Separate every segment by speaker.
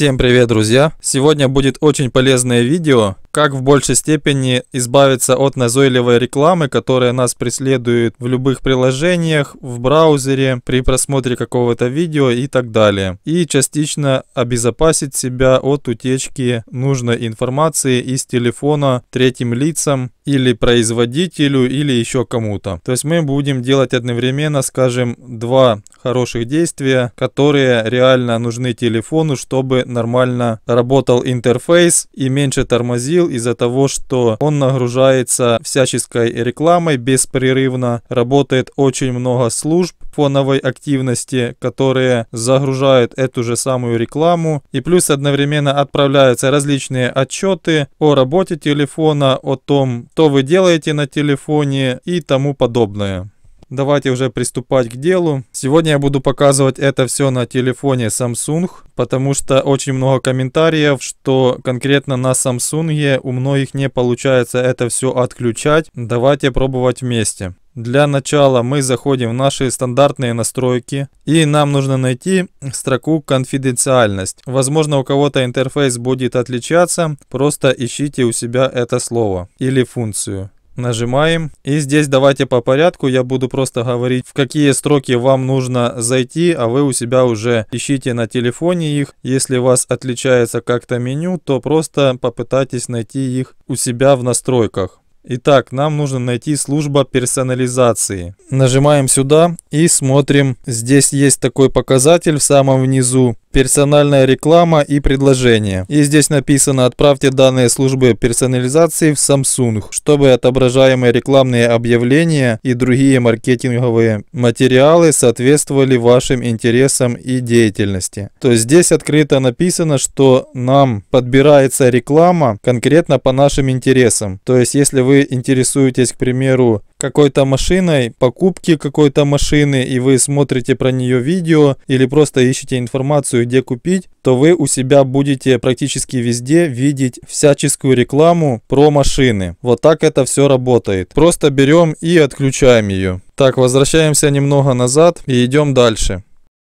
Speaker 1: Всем привет, друзья! Сегодня будет очень полезное видео, как в большей степени избавиться от назойливой рекламы, которая нас преследует в любых приложениях, в браузере, при просмотре какого-то видео и так далее. И частично обезопасить себя от утечки нужной информации из телефона третьим лицам или производителю или еще кому-то. То есть мы будем делать одновременно, скажем, два хороших действия, которые реально нужны телефону, чтобы нормально работал интерфейс и меньше тормозил остановил из-за того, что он нагружается всяческой рекламой беспрерывно, работает очень много служб фоновой активности, которые загружают эту же самую рекламу, и плюс одновременно отправляются различные отчеты о работе телефона, о том, что вы делаете на телефоне и тому подобное давайте уже приступать к делу. Сегодня я буду показывать это все на телефоне Samsung, потому что очень много комментариев, что конкретно на Samsung у многих не получается это все отключать. Давайте пробовать вместе. Для начала мы заходим в наши стандартные настройки и нам нужно найти строку «Конфиденциальность». Возможно у кого-то интерфейс будет отличаться, просто ищите у себя это слово или функцию. Нажимаем. И здесь давайте по порядку. Я буду просто говорить, в какие строки вам нужно зайти, а вы у себя уже ищите на телефоне их. Если у вас отличается как-то меню, то просто попытайтесь найти их у себя в настройках. Итак, нам нужно найти служба персонализации. Нажимаем сюда и смотрим. Здесь есть такой показатель в самом внизу персональная реклама и предложения. И здесь написано «Отправьте данные службы персонализации в Samsung, чтобы отображаемые рекламные объявления и другие маркетинговые материалы соответствовали вашим интересам и деятельности». То есть здесь открыто написано, что нам подбирается реклама конкретно по нашим интересам. То есть если вы интересуетесь, к примеру, какой-то машиной, покупки какой-то машины, и вы смотрите про нее видео или просто ищете информацию, где купить, то вы у себя будете практически везде видеть всяческую рекламу про машины. Вот так это все работает. Просто берем и отключаем ее. Так, возвращаемся немного назад и идем дальше.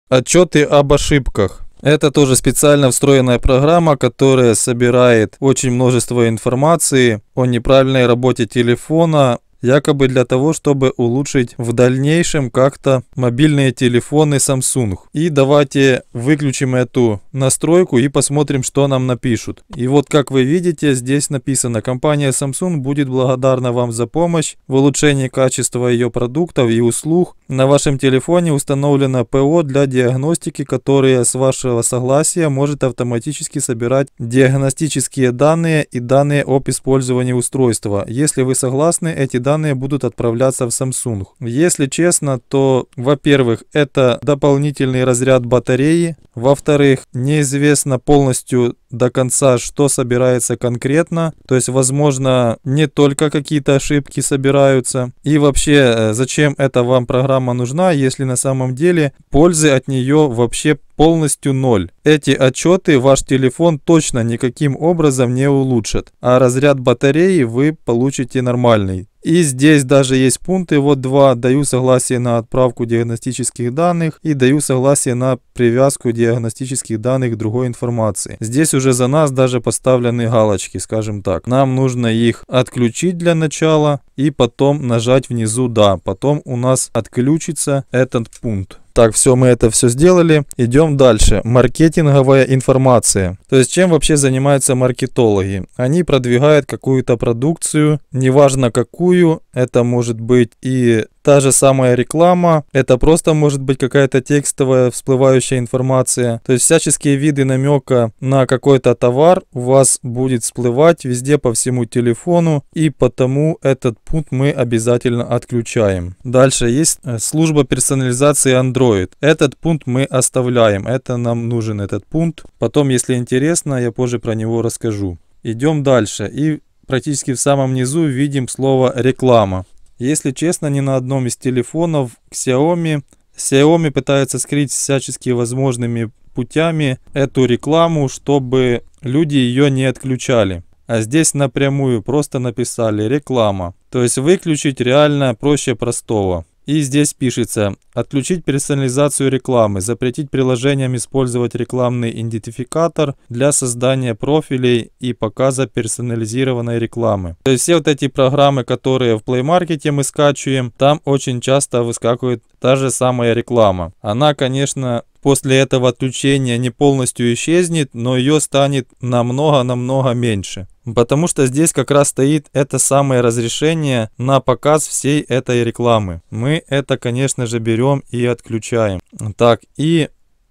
Speaker 1: Отчеты об ошибках. Это тоже специально встроенная программа, которая собирает очень множество информации о неправильной работе телефона, якобы для того, чтобы улучшить в дальнейшем как-то мобильные телефоны Samsung. И давайте выключим эту настройку и посмотрим, что нам напишут. И вот как вы видите, здесь написано, компания Samsung будет благодарна вам за помощь в улучшении качества ее продуктов и услуг. На вашем телефоне установлено ПО для диагностики, которое с вашего согласия может автоматически собирать диагностические данные и данные об использовании устройства. Если вы согласны, эти данные данные будут отправляться в Samsung. Если честно, то, во-первых, это дополнительный разряд батареи. Во-вторых, неизвестно полностью до конца, что собирается конкретно. То есть, возможно, не только какие-то ошибки собираются. И вообще, э, зачем эта вам программа нужна, если на самом деле пользы от нее вообще полностью ноль. Эти отчеты ваш телефон точно никаким образом не улучшат, а разряд батареи вы получите нормальный. И здесь даже есть пункты, вот два, даю согласие на отправку диагностических данных и даю согласие на привязку диагностических данных к другой информации. Здесь уже за нас даже поставлены галочки, скажем так. Нам нужно их отключить для начала и потом нажать внизу «Да». Потом у нас отключится этот пункт. Так, все, мы это все сделали. Идем дальше. Маркетинговая информация. То есть, чем вообще занимаются маркетологи? Они продвигают какую-то продукцию, неважно какую. Это может быть и Та же самая реклама, это просто может быть какая-то текстовая всплывающая информация. То есть всяческие виды намека на какой-то товар у вас будет всплывать везде по всему телефону, и потому этот пункт мы обязательно отключаем. Дальше есть э, служба персонализации Android. Этот пункт мы оставляем, это нам нужен этот пункт. Потом, если интересно, я позже про него расскажу. Идем дальше и практически в самом низу видим слово реклама. Если честно, ни на одном из телефонов Xiaomi Xiaomi пытается скрыть всячески возможными путями эту рекламу, чтобы люди ее не отключали. А здесь напрямую просто написали реклама. То есть выключить реально проще простого. И здесь пишется Отключить персонализацию рекламы, запретить приложениям использовать рекламный идентификатор для создания профилей и показа персонализированной рекламы. То есть все вот эти программы, которые в Play Market мы скачиваем, там очень часто выскакивает та же самая реклама. Она, конечно, после этого отключения не полностью исчезнет, но ее станет намного-намного меньше. Потому что здесь как раз стоит это самое разрешение на показ всей этой рекламы. Мы это, конечно же, берем и отключаем. Так, и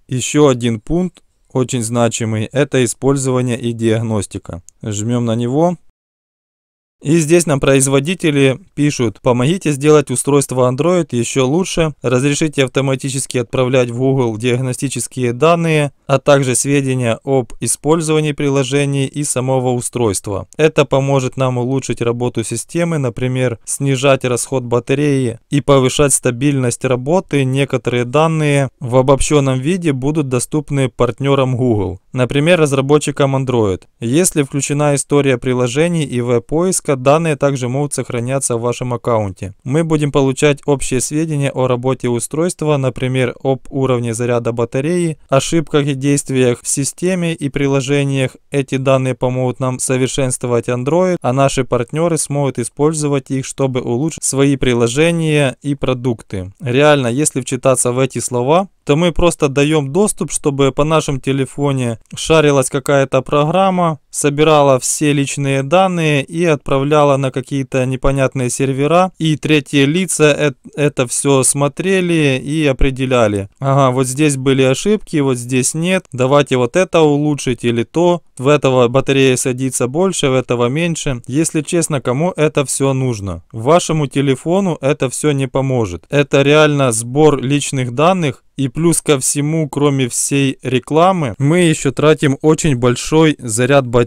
Speaker 1: еще один пункт очень значимый, это использование и диагностика. Жмем на него. И здесь нам производители пишут, помогите сделать устройство Android еще лучше, разрешите автоматически отправлять в Google диагностические данные, а также сведения об использовании приложений и самого устройства. Это поможет нам улучшить работу системы, например, снижать расход батареи и повышать стабильность работы. Некоторые данные в обобщенном виде будут доступны партнерам Google, например, разработчикам Android. Если включена история приложений и веб-поиск, ссылка, данные также могут сохраняться в вашем аккаунте. Мы будем получать общие сведения о работе устройства, например, об уровне заряда батареи, ошибках и действиях в системе и приложениях. Эти данные помогут нам совершенствовать Android, а наши партнеры смогут использовать их, чтобы улучшить свои приложения и продукты. Реально, если вчитаться в эти слова, то мы просто даем доступ, чтобы по нашем телефоне шарилась какая-то программа, собирала все личные данные и отправляла на какие-то непонятные сервера. И третьи лица это, все смотрели и определяли. Ага, вот здесь были ошибки, вот здесь нет. Давайте вот это улучшить или то. В этого батарея садится больше, в этого меньше. Если честно, кому это все нужно? Вашему телефону это все не поможет. Это реально сбор личных данных и плюс ко всему, кроме всей рекламы, мы еще тратим очень большой заряд батареи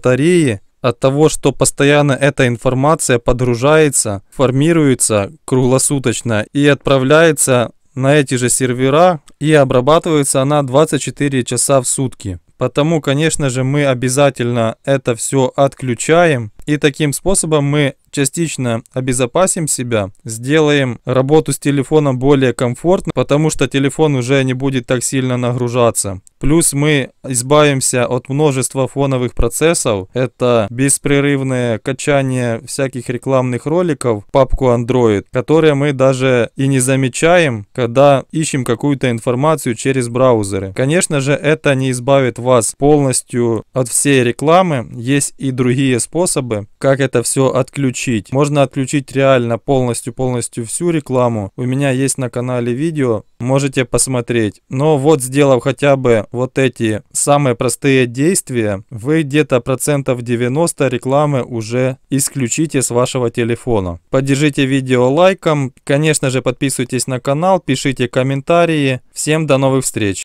Speaker 1: от того, что постоянно эта информация подружается, формируется круглосуточно и отправляется на эти же сервера и обрабатывается она 24 часа в сутки. Потому, конечно же, мы обязательно это все отключаем. И таким способом мы частично обезопасим себя, сделаем работу с телефоном более комфортной, потому что телефон уже не будет так сильно нагружаться. Плюс мы избавимся от множества фоновых процессов. Это беспрерывное качание всяких рекламных роликов в папку Android, которые мы даже и не замечаем, когда ищем какую-то информацию через браузеры. Конечно же, это не избавит вас полностью от всей рекламы. Есть и другие способы, как это все отключить. Можно отключить реально полностью-полностью всю рекламу. У меня есть на канале видео, можете посмотреть. Но вот сделав хотя бы вот эти самые простые действия, вы где-то процентов 90 рекламы уже исключите с вашего телефона. Поддержите видео лайком, конечно же подписывайтесь на канал, пишите комментарии. Всем до новых встреч!